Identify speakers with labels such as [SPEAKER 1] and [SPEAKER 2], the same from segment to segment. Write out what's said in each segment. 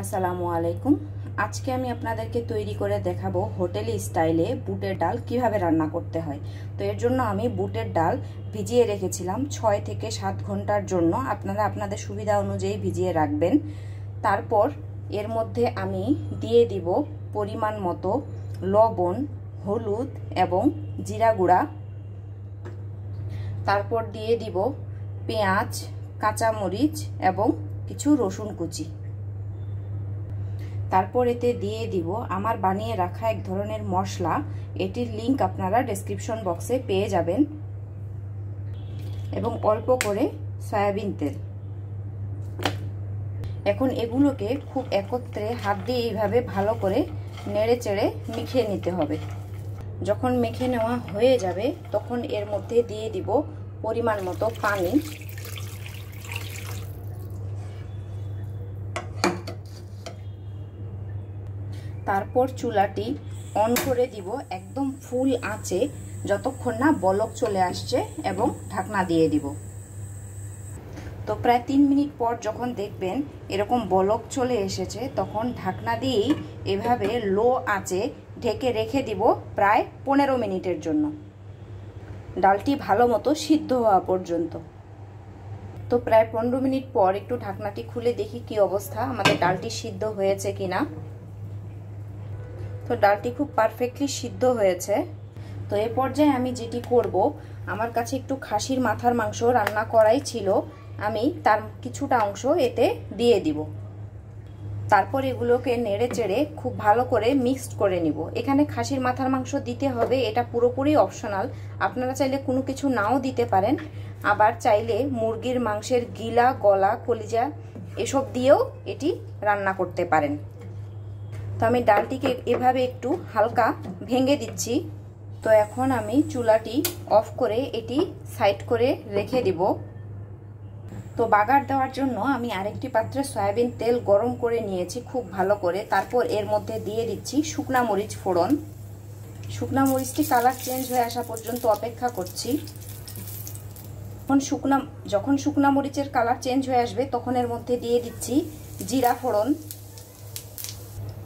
[SPEAKER 1] আসসালামু আলাইকুম। আজকে আমি আপনাদেরকে তৈরি করে দেখাবো হোটেল স্টাইলে বুটের ডাল কীভাবে রান্না করতে হয়। তো এর জন্য আমি বুটের ডাল ভিজিয়ে রেখেছিলাম ছয় থেকে সাত ঘণ্টার জন্য। আপনারা আপনাদের সুবিধা অনুযায়ী ভিজিয়ে রাখবেন। তারপর এর মধ্যে আমি দিয়ে দিব পরিমাণ মতো লবণ, হলুদ এবং জিরা গুঁড়া। তারপর দিয়ে দিব পেঁয়াজ, কাঁচামরিচ এবং কিছু রসুন কুচি। তারপর এতে দিয়ে দিব আমার বানিয়ে রাখা এক ধরনের মশলা। এটির লিংক আপনারা ডেসক্রিপশন বক্সে পেয়ে যাবেন। এবং অল্প করে সয়াবিন তেল। এখন এগুলোকে খুব একত্রে হাত দিয়ে এইভাবে ভালো করে নেড়ে চেড়ে মিখিয়ে নিতে হবে। যখন মেখে নেওয়া হয়ে যাবে, তখন এর মধ্যে দিয়ে দিব পরিমাণ মতো পানি। তারপর চুলাটি অন করে দিব একদম ফুল আঁচে যতক্ষণ না বলক চলে আসছে এবং ঢাকনা দিয়ে দিব। তো প্রায় তিন মিনিট পর যখন দেখবেন এরকম বলক চলে এসেছে, তখন ঢাকনা দিয়েই এভাবে লো আঁচে ঢেকে রেখে দিব প্রায় পনেরো মিনিটের জন্য। ডালটি ভালো মতো সিদ্ধ হওয়া পর্যন্ত। তো প্রায় পনেরো মিনিট পর একটু ঢাকনাটি খুলে দেখি কি অবস্থা, আমাদের ডালটি সিদ্ধ হয়েছে কিনা। তো ডালটি খুব পারফেক্টলি সিদ্ধ হয়েছে। তো এ পর্যায়ে আমি যেটি করব, আমার কাছে একটু খাসির মাথার মাংস রান্না করাই ছিল, আমি তার কিছুটা অংশ এতে দিয়ে দিব। তারপর এগুলোকে নেড়ে চেড়ে খুব ভালো করে মিক্সড করে নিব। এখানে খাসির মাথার মাংস দিতে হবে, এটা পুরোপুরি অপশনাল আপনারা চাইলে কোনো কিছু নাও দিতে পারেন, আবার চাইলে মুরগির মাংসের গিলা, গলা, কলিজা, এসব দিয়েও এটি রান্না করতে পারেন। তো আমি ডালটিকে এভাবে একটু হালকা ভেঙে দিচ্ছি। তো এখন আমি চুলাটি অফ করে এটি সাইড করে রেখে দিব। তো বাগার দেওয়ার জন্য আমি আরেকটি পাত্রে সয়াবিন তেল গরম করে নিয়েছি খুব ভালো করে। তারপর এর মধ্যে দিয়ে দিচ্ছি শুকনা মরিচ ফোড়ন। শুকনা মরিচটি কালার চেঞ্জ হয়ে আসা পর্যন্ত অপেক্ষা করছি। যখন শুকনা যখন শুকনা মরিচের কালার চেঞ্জ হয়ে আসবে, তখন এর মধ্যে দিয়ে দিচ্ছি জিরা ফোড়ন।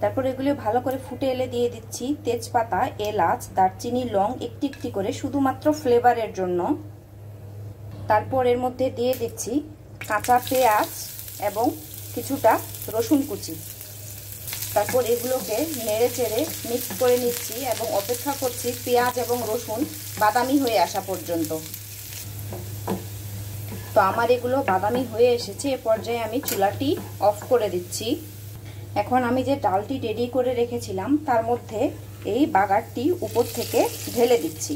[SPEAKER 1] তারপর এগুলো ভালো করে ফুটে এলে দিয়ে দিচ্ছি তেজপাতা, এলাচ, দারচিনি, লং একটি একটি করে শুধুমাত্র ফ্লেভারের জন্য। তারপর এর মধ্যে দিয়ে দিচ্ছি কাঁচা পেঁয়াজ এবং কিছুটা রসুন কুচি। তারপর এগুলোকে নেড়ে চেড়ে মিক্স করে নিচ্ছি এবং অপেক্ষা করছি পেঁয়াজ এবং রসুন বাদামি হয়ে আসা পর্যন্ত। তো আমার এগুলো বাদামি হয়ে এসেছে, এ পর্যায়ে আমি চুলাটি অফ করে দিচ্ছি। এখন আমি যে ডালটি রেডি করে রেখেছিলাম, তার মধ্যে এই বাগারটি উপর থেকে ঢেলে দিচ্ছি।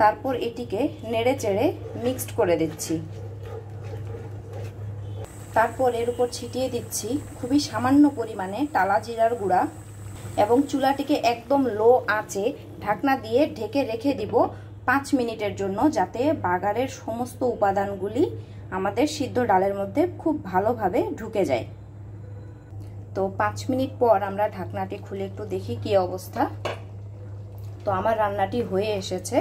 [SPEAKER 1] তারপর এটিকে নেড়ে চেড়ে মিক্সড করে দিচ্ছি। তারপর এর উপর ছিটিয়ে দিচ্ছি খুবই সামান্য পরিমাণে টালা জিরার গুঁড়া এবং চুলাটিকে একদম লো আঁচে ঢাকনা দিয়ে ঢেকে রেখে দিব পাঁচ মিনিটের জন্য যাতে বাগারের সমস্ত উপাদানগুলি আমাদের সিদ্ধ ডালের মধ্যে খুব ভালোভাবে ঢুকে যায়। তো পাঁচ মিনিট পর আমরা ঢাকনাটি খুলে একটু দেখি কি অবস্থা। তো আমার রান্নাটি হয়ে এসেছে।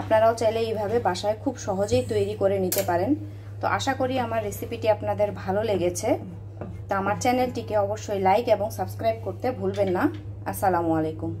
[SPEAKER 1] আপনারাও চাইলে এইভাবে বাসায় খুব সহজেই তৈরি করে নিতে পারেন। তো আশা করি আমার রেসিপিটি আপনাদের ভালো লেগেছে। তো আমার চ্যানেলটিকে অবশ্যই লাইক এবং সাবস্ক্রাইব করতে ভুলবেন না। আসসালামু আলাইকুম।